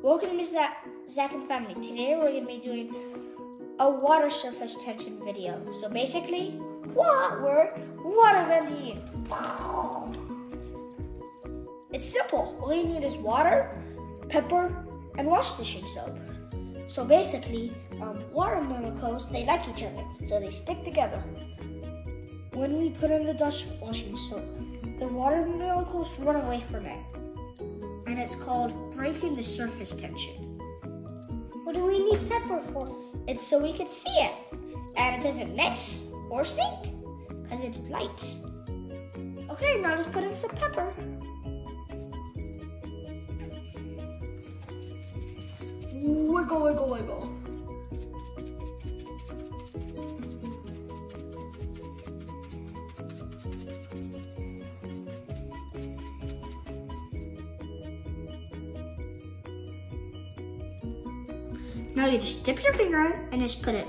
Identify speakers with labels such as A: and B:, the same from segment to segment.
A: Welcome to Zac, Zac and Family. Today we're going to be doing a water surface tension video. So basically, what we're water bending. It's simple. All you need is water, pepper, and wash dish soap. So basically, um, water molecules they like each other, so they stick together. When we put in the dust washing soap, the water molecules run away from it and it's called breaking the surface tension.
B: What do we need pepper for?
A: It's so we can see it, and it doesn't mix or sink because it's light. Okay, now let's put in some pepper. Now you just dip your finger in and just put it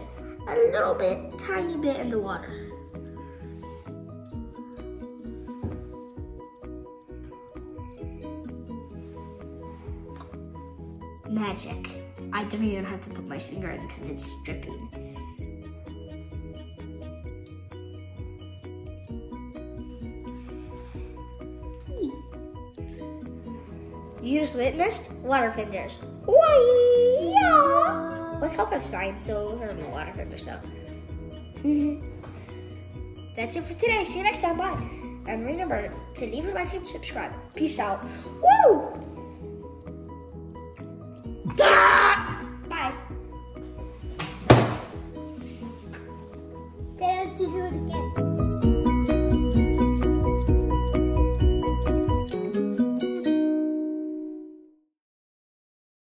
A: a little bit, tiny bit in the water. Magic. I don't even have to put my finger in because it's dripping. You just witnessed water fingers. Why? With help of science, so those are the water fingers though. Mm-hmm. That's it for today. See you next time. Bye. And remember to leave a like and subscribe. Peace out. Woo! Bye.
B: Dare to do it again.